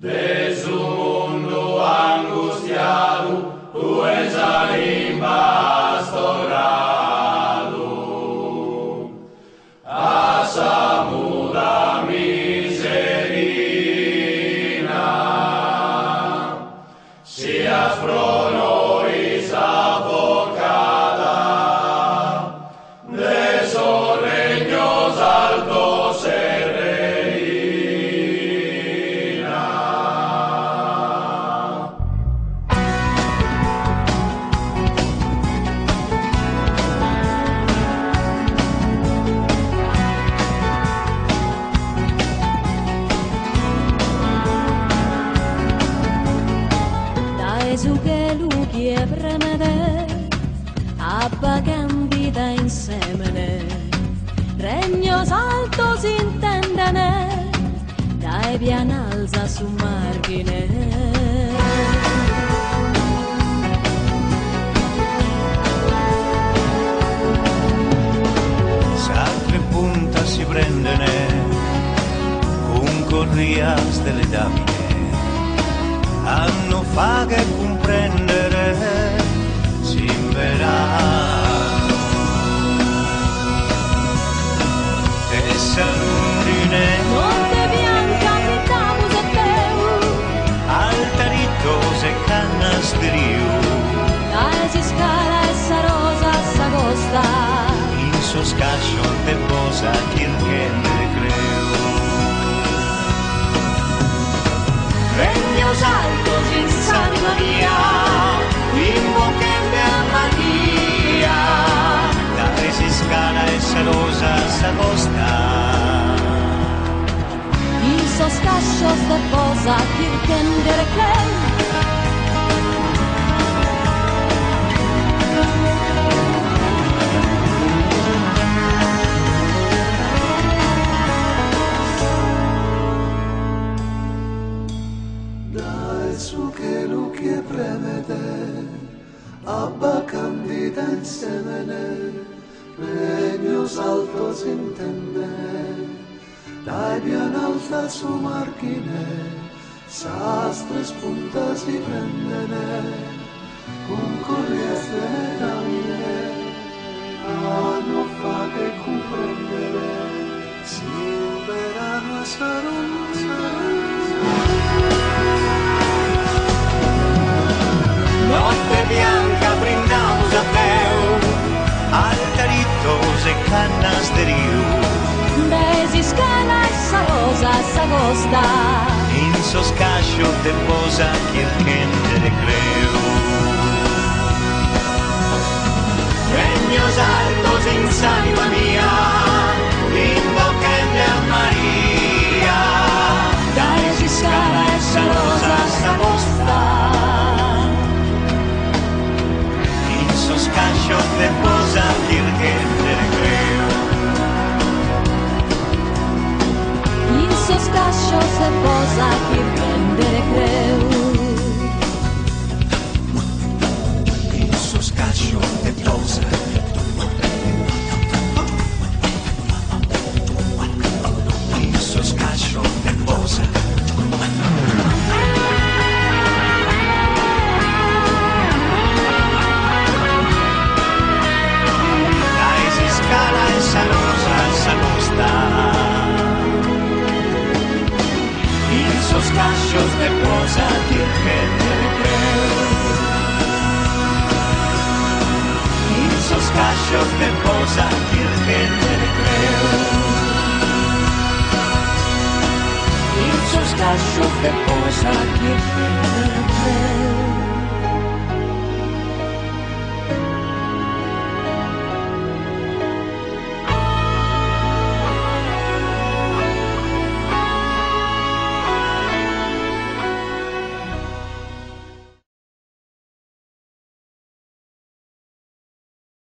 De su mundo angustiado, tu es alma has dorado. Has miserina, si has lui premede, abba candida insieme, regno salto si intendene, dai pianalza su margine. S'altre punta si prendene, un corrias delle damine hanno fa che comprendere si verrà e salurine Notte bianca gridavo se teu, altaritose canasteriu dai si scala e sa rosa sa costa, in so scascio te posa chi che ne creo regnos altos in mia invoquem a Maria la resi scala e salosa s'agosta in so scascios de posa kirkendere klei, Dal su che lucchi e premete, abba candida insieme, regno salto si intende, dai pian alta su margine, sastre spunta si prendene, con corriere damine, hanno fa che comprendere, si verano e sa costa, in so scascio te posa chi che ne creo regnos altos in anima mia te posa dir che te creo in so scascio te posa dir che te creo